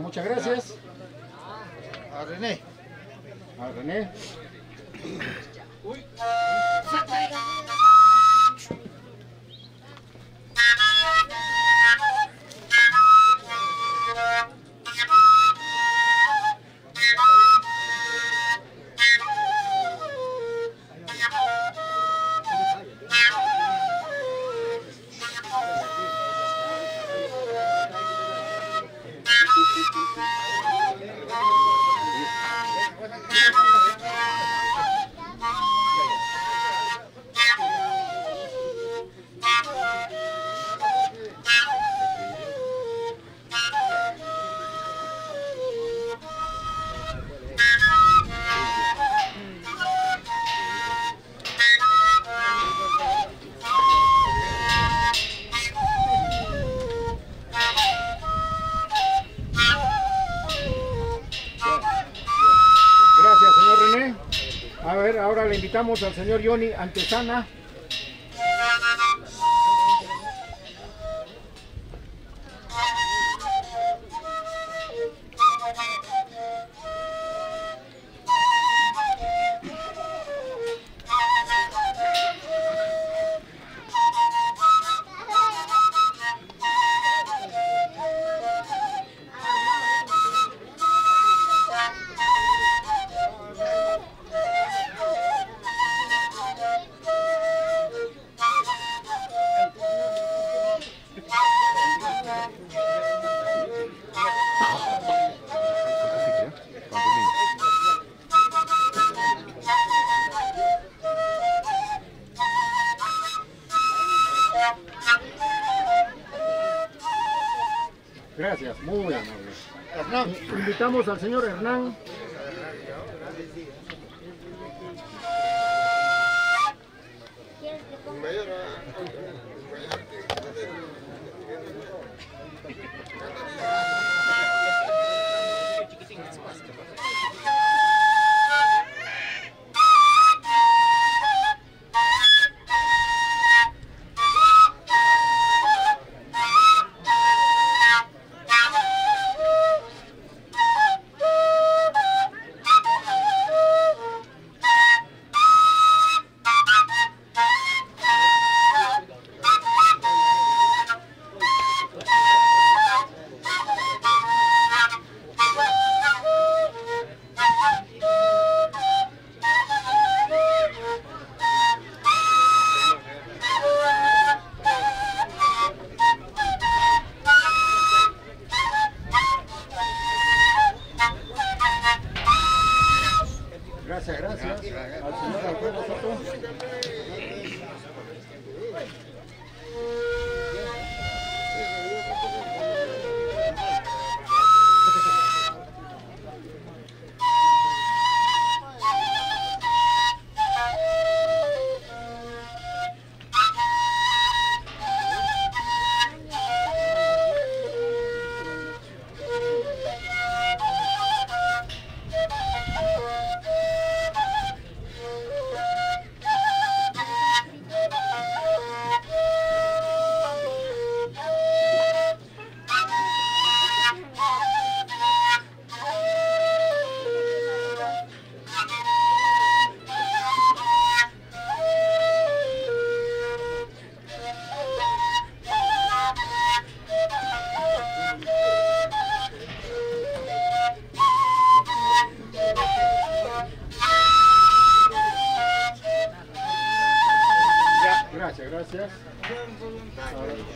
Muchas gracias. A René. A René. Gracias, ahora le invitamos al señor Johnny Antesana. Gracias, muy amable. Invitamos al señor Hernán. Gracias, gracias. Al señor Alfredo Soto. Gracias.